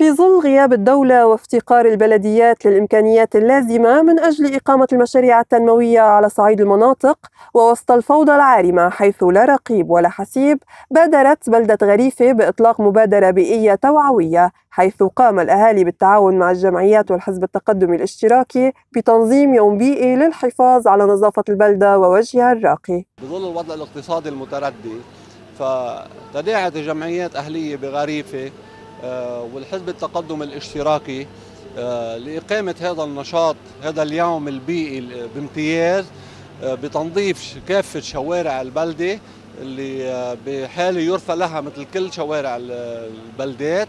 في ظل غياب الدولة وافتقار البلديات للإمكانيات اللازمة من أجل إقامة المشاريع التنموية على صعيد المناطق ووسط الفوضى العارمة حيث لا رقيب ولا حسيب بادرت بلدة غريفة بإطلاق مبادرة بيئية توعوية حيث قام الأهالي بالتعاون مع الجمعيات والحزب التقدمي الاشتراكي بتنظيم يوم بيئي للحفاظ على نظافة البلدة ووجهها الراقي. بظل الوضع الاقتصادي المتردي فتداعت الجمعيات أهلية بغريفة والحزب التقدم الاشتراكي آه، لإقامة هذا النشاط هذا اليوم البيئي بامتياز آه، بتنظيف كافة شوارع البلدة اللي بحالة يرثى لها مثل كل شوارع البلدات.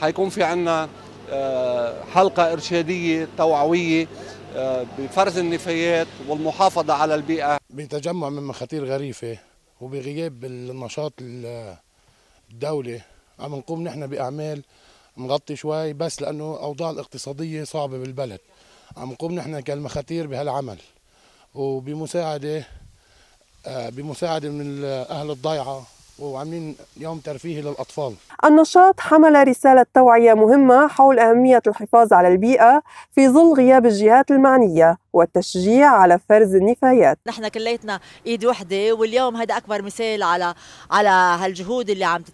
حيكون في عنا حلقة إرشادية توعوية بفرز النفايات والمحافظة على البيئة. بتجمع من مخاتير غريفة وبغياب النشاط الدولي. عم نقوم نحن بأعمال نغطي شوي بس لأنه أوضاع الاقتصادية صعبة بالبلد. عم نقوم نحن كالمخاتير بهالعمل. وبمساعدة آه، بمساعدة من أهل الضيعة وعاملين يوم ترفيهي للأطفال. النشاط حمل رسالة توعية مهمة حول أهمية الحفاظ على البيئة في ظل غياب الجهات المعنية. والتشجيع على فرز النفايات. نحن كليتنا إيد وحدة واليوم هذا أكبر مثال على على هالجهود اللي عم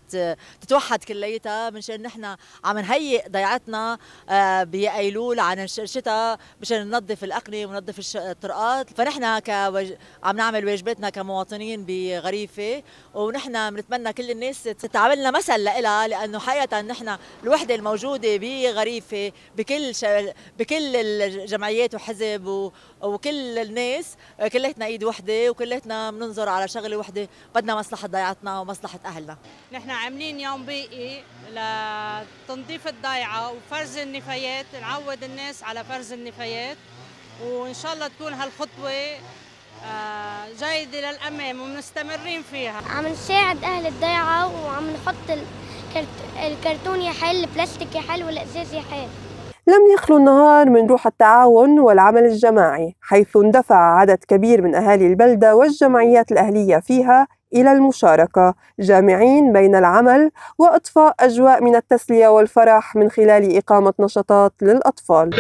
تتوحد كليتها منشان نحن عم نهيئ ضيعتنا آه، بايلول عن الشتاء مشان ننظف الاقنيه وننظف الطرقات. فنحن كوج... عم نعمل واجباتنا كمواطنين بغريفة ونحن بنتمنى كل الناس تتعاملنا مثل لها لأنه حقيقة نحن الوحدة الموجودة بغريفة بكل ش... بكل الجمعيات وحزب وكل الناس كليتنا إيد وحدة وكليتنا بننظر على شغلة وحدة بدنا مصلحة ضيعتنا ومصلحة أهلنا. نحن عاملين يوم بيئي لتنظيف الضيعة وفرز النفايات نعود الناس على فرز النفايات وإن شاء الله تكون هالخطوة آه، جيدة للأمام ومستمرين فيها. عم نساعد أهل الضيعة وعم نحط الكرتون يحل البلاستيك يحل والإزاز يحل لم يخلو النهار من روح التعاون والعمل الجماعي حيث اندفع عدد كبير من أهالي البلدة والجمعيات الأهلية فيها إلى المشاركة جامعين بين العمل وإطفاء أجواء من التسلية والفرح من خلال إقامة نشاطات للأطفال.